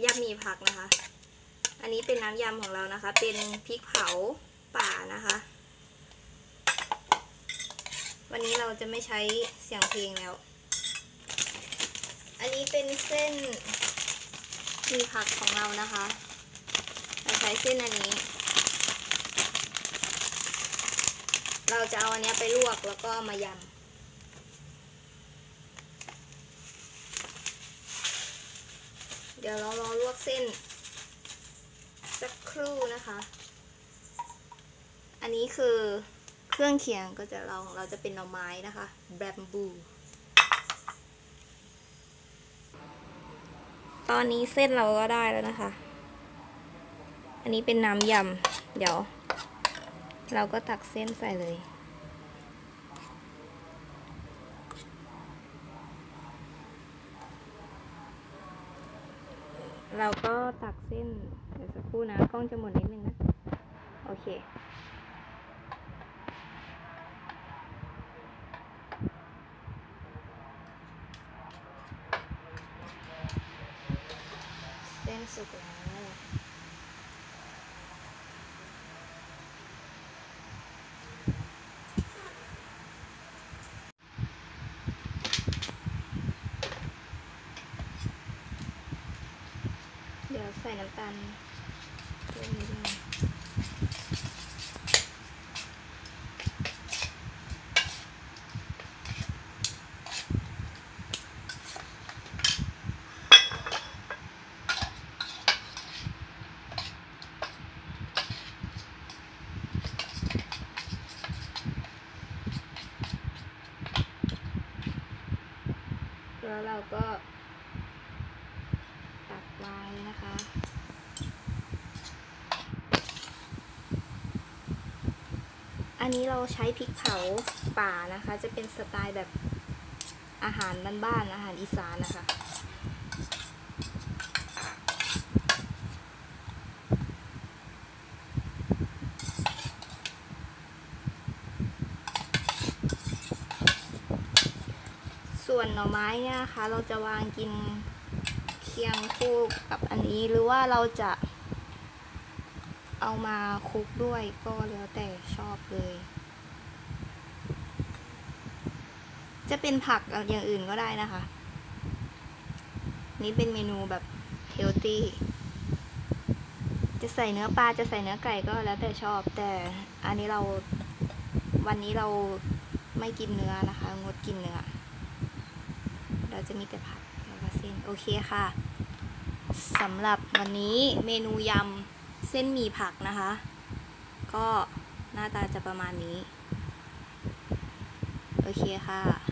ยำหมี่ผักนะคะ อันนี้เป็นน้ำยำของเรานะคะ เป็นพริกเผาป่านะคะ วันนี้เราจะไม่ใช้เสียงเพลงแล้ว อันนี้เป็นเส้นมีผักของเรานะคะ เราใช้เส้นอันนี้ เราจะเอาอันนี้ไปลวกแล้วก็มายำ เดี๋ยวเรารอลวกเส้น สักครู่นะคะ อันนี้คือเครื่องเคียงก็จะเราของเราจะเป็นหน่อไม้นะคะแบมบู ตอนนี้เส้นเราก็ได้แล้วนะคะ อันนี้เป็นน้ำยำเดี๋ยว เราก็ตักเส้นใส่เลย เราก็ตักเส้นเดี๋ยวสักครู่นะกล้องจะหมุนนิดนึงนะ โอเค เส้นสุกแล้ว ดี๋ยวใส่น้ำตาลเพิ่มนิดนึงแล้วเราก็ ตักวายนะคะอันนี้เราใช้พริกเผาป่านะคะ จะเป็นสไตล์แบบอาหารบ้านๆอาหารอีสานนะคะ ส่วนหน่อไม้เนี่ยนะคะ เราจะวางกิน เคียงคู่กับอันนี้หรือว่าเราจะเอามาคุกด้วยก็แล้วแต่ชอบเลย จะเป็นผักอย่างอื่นก็ได้นะคะ นี่เป็นเมนูแบบเฮลตี้จะใส่เนื้อปลาจะใส่เนื้อไก่ก็แล้วแต่ชอบ แต่อันนี้เราวันนี้เราไม่กินเนื้อนะคะ งดกินเนื้อ เราจะมีแต่ผักแล้วก็เส้นโอเคค่ะ สำหรับวันนี้เมนูยำเส้นหมี่ผักนะคะ ก็หน้าตาจะประมาณนี้ โอเคค่ะ